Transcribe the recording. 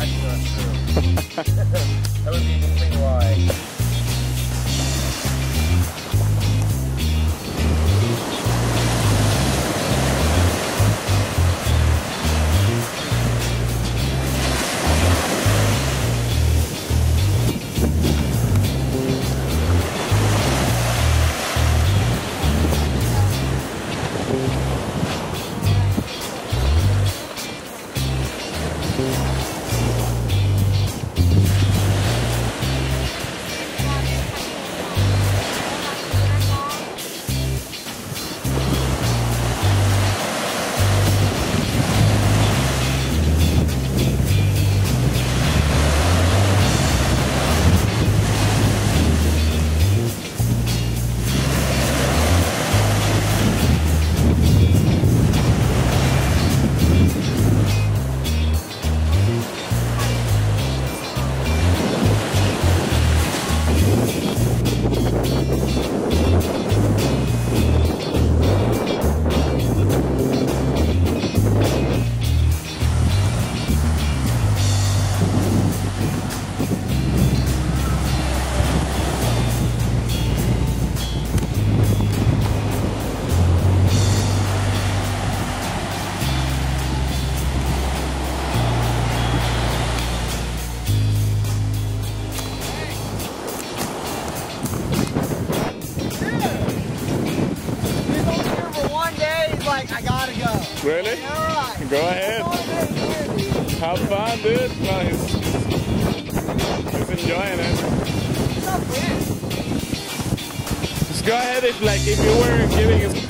that's not true. that would be a thing lie. Really? Go ahead. Have fun, dude. Well, he's, he's enjoying it. Just go ahead if, like, if you were giving us